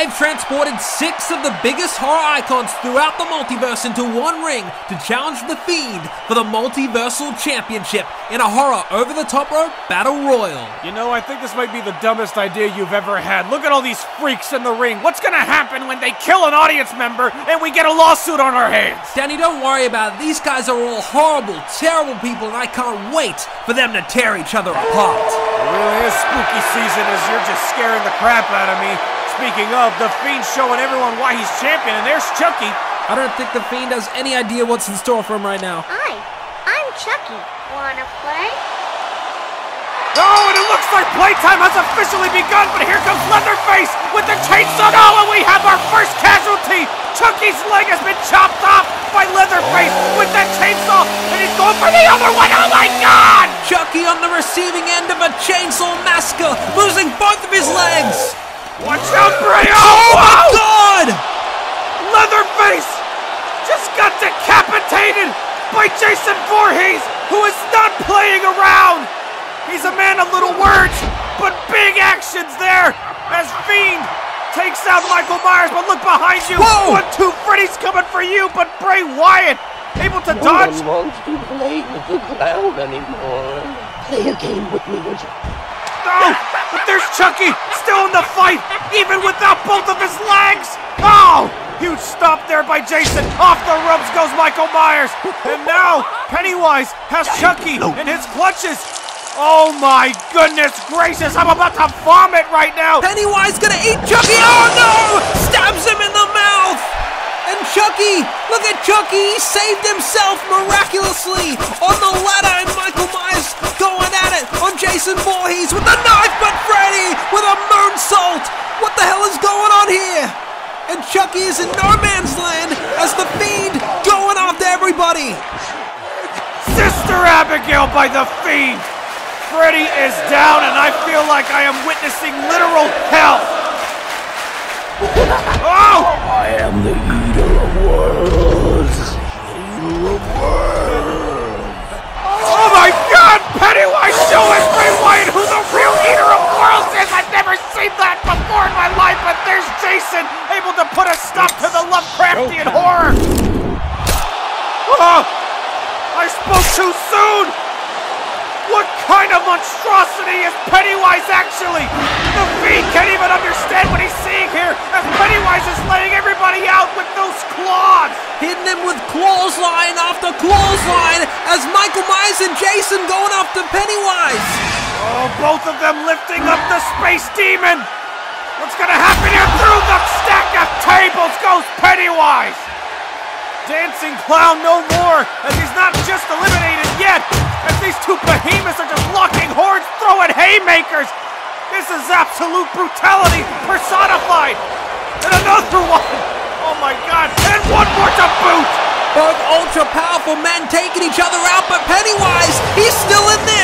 I've transported six of the biggest horror icons throughout the multiverse into one ring to challenge The Fiend for the Multiversal Championship in a horror over the top rope battle royal. You know, I think this might be the dumbest idea you've ever had. Look at all these freaks in the ring. What's gonna happen when they kill an audience member and we get a lawsuit on our hands? Danny, don't worry about it. These guys are all horrible, terrible people, and I can't wait for them to tear each other apart. It really is spooky season as you're just scaring the crap out of me. Speaking of, The Fiend showing everyone why he's champion, and there's Chucky. I don't think The Fiend has any idea what's in store for him right now. Hi, I'm Chucky. Wanna play? Oh, and it looks like playtime has officially begun, but here comes Leatherface with the chainsaw. Oh, and we have our first casualty. Chucky's leg has been chopped off by Leatherface with that chainsaw, and he's going for the other one. Oh my God! Chucky on the receiving end of a chainsaw massacre, losing both of his legs. Watch out, Bray! Oh, Oh my wow! god! Leatherface just got decapitated by Jason Voorhees, who is not playing around. He's a man of little words, but big actions there as Fiend takes out Michael Myers. But look behind you. Whoa! One, two, Freddy's coming for you, but Bray Wyatt able to No dodge. one wants to play with the clown anymore. Play a game with me, would you? No, but there's Chucky still in the fight, even without both of his legs. Oh, huge stop there by Jason. Off the ropes goes Michael Myers, and now Pennywise has Chucky in his clutches. Oh my goodness gracious! I'm about to vomit right now. Pennywise gonna eat Chucky! Oh no! Chucky, look at Chucky, he saved himself miraculously on the ladder and Michael Myers going at it on Jason Voorhees with the knife, but Freddy with a moonsault! What the hell is going on here? And Chucky is in no man's land as the Fiend going after everybody! Sister Abigail by the Fiend. Freddy is down, and I feel like I am witnessing literal hell. Oh! I am the eater of worlds. Eater of worlds. Oh my god! Pennywise showing Bray Wyatt who the real eater of worlds is! I've never seen that before in my life, but there's Jason able to put a stop to the Lovecraftian horror! Oh! I spoke too soon! What kind of monstrosity is Pennywise actually? The Fiend can't even understand what he's seeing here as Pennywise is laying everybody out with those claws! Hitting him with clothesline after clothesline as Michael Myers and Jason going after Pennywise! Oh, both of them lifting up the space demon! What's gonna happen here? Through the stack of tables goes Pennywise! Dancing clown no more, as he's not just eliminated yet, as these two behemoths are just locking horns, throwing haymakers! This is absolute brutality personified! And another one! Oh my god, and one more to boot! Both ultra powerful men taking each other out, but Pennywise, he's still in this!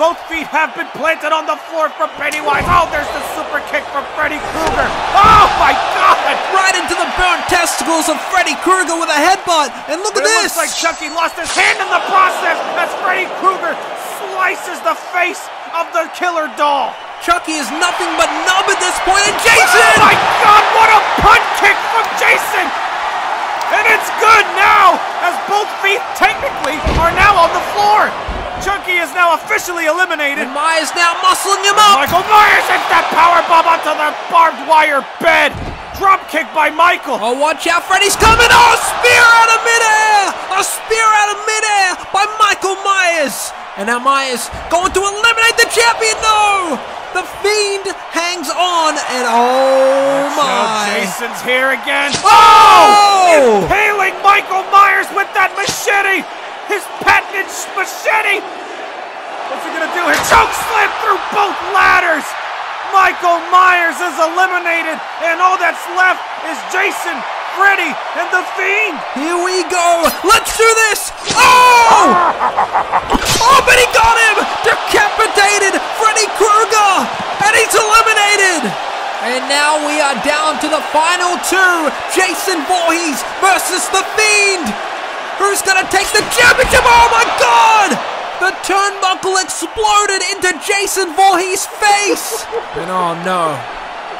Both feet have been planted on the floor from Pennywise. Oh, there's the super kick from Freddy Krueger. Oh my God! Right into the burnt testicles of Freddy Krueger with a headbutt. And look But at it this! looks like Chucky lost his hand in the process as Freddy Krueger slices the face of the killer doll. Chucky is nothing but nub at this point, and Oh Jason! my God! What a punt kick from Jason! And it's good now, as both feet technically are now on the floor. Chucky is now officially eliminated. And Myers now muscling him up! Michael Myers hits that power bomb onto the barbed wire bed. Drop kick by Michael. Oh, watch out, Freddy's coming! Oh, spear out of midair! A spear out of midair by Michael Myers! And now Myers going to eliminate the champion! No! The Fiend hangs on, and oh Now my! Jason's here again. Oh! oh! Impaling Michael Myers with that machete. His patented machete. What's he gonna do here? Choke slam through both ladders. Michael Myers is eliminated, and all that's left is Jason, Freddy, and the Fiend. Here we go! Let's do this! Oh! Oh, but he got him! Decapitated Freddy Krueger! And he's eliminated! And now we are down to the final two Jason Voorhees versus The Fiend! Who's gonna take the championship? Oh my god! The turnbuckle exploded into Jason Voorhees' face! And oh no,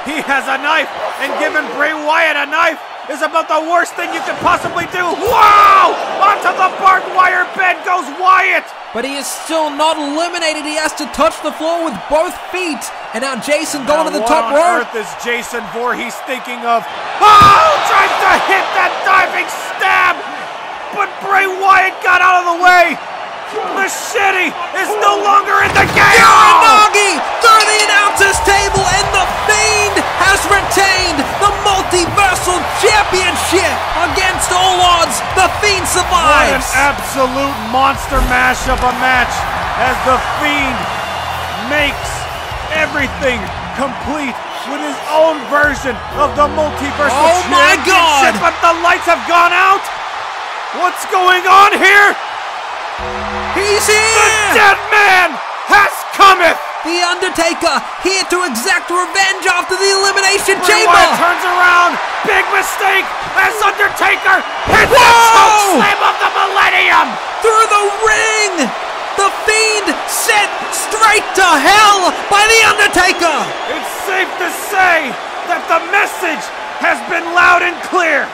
He has a knife, and giving Bray Wyatt a knife is about the worst thing you could possibly do. Wow! Onto the barbed wire bed goes Wyatt! but he is still not eliminated. He has to touch the floor with both feet. And now Jason going to the Now, top what on rope. earth is Jason Voorhees thinking of? Oh! Tries to hit that diving stab! But Bray Wyatt got out of the way! Machete is no longer in the game! Uranage through the announcer's table, and the Fiend has retained the Multiversal Championship against all odds. The Fiend survives! What an absolute monster mash of a match as the Fiend makes everything complete with his own version of the multiversal Oh my championship. God! But the lights have gone out. What's going on here? He's here! The dead man has cometh. The Undertaker here to exact revenge after the Elimination Bray Chamber. Wyatt turns around. Big mistake as Undertaker hits the Whoa! choke slam of the Millennium. through the ring. The Fiend sent straight to hell by the Undertaker. It's safe to say that the message has been loud and clear.